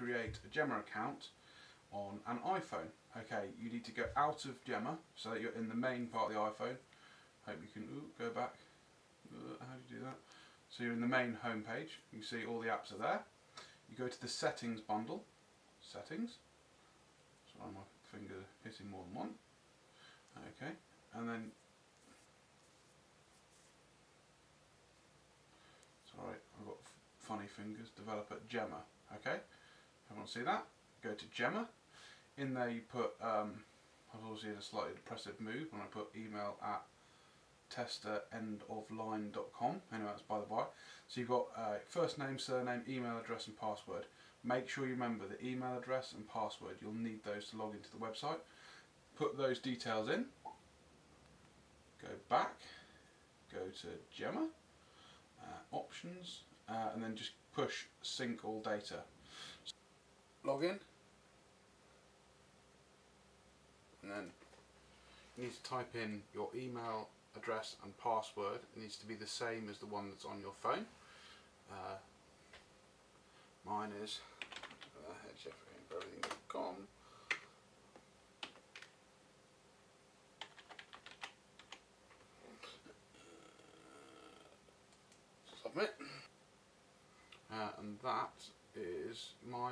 create a Gemma account on an iPhone. Okay, you need to go out of Gemma so that you're in the main part of the iPhone. Hope you can ooh, go back. Uh, how do you do that? So you're in the main home page. You see all the apps are there. You go to the settings bundle. Settings. Sorry, my finger hitting more than one. Okay, and then sorry, I've got funny fingers. Developer Gemma. Okay, everyone see that? Go to Gemma. In there you put. Um, I've also seen a slightly depressive move when I put email at testerendofline.com. Anyway, that's by the by. So you've got uh, first name, surname, email address, and password. Make sure you remember the email address and password. You'll need those to log into the website. Put those details in. Go back. Go to Gemma. Uh, options. Uh, and then just push sync all data. Log in. And then you need to type in your email address and password. It needs to be the same as the one that's on your phone. Uh, mine is uh. Submit. Uh, and that is my